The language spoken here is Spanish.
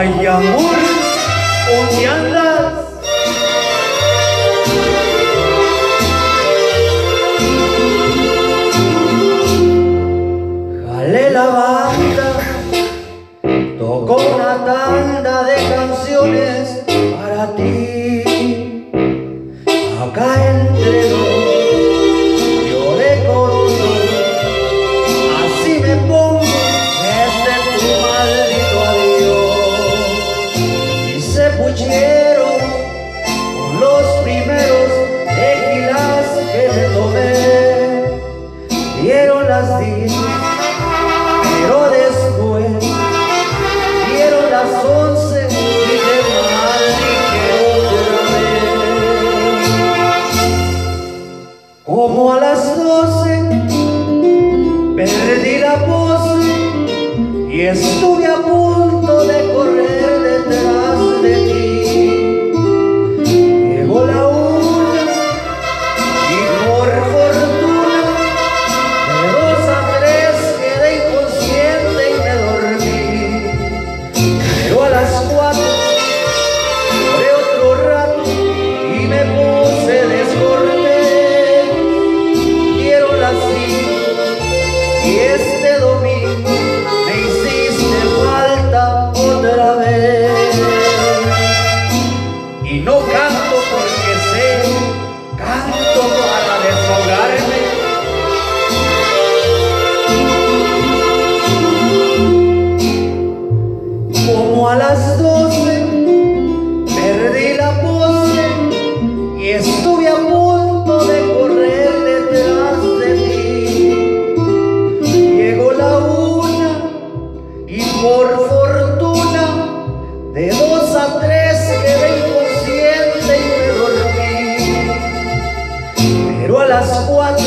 Ay, amor, ¿dónde andas? Los primeros tequilas que me tomé, dieron las diez, pero después dieron las once y te maldije otra vez. Como a las doce perdí la pose y estuve a punto de correr detrás y este domingo me hiciste falta otra vez. Y no canto porque sé, canto para desahogarme. Como a las doce de dos a tres quedé inconsciente y me dormí. Pero a las cuatro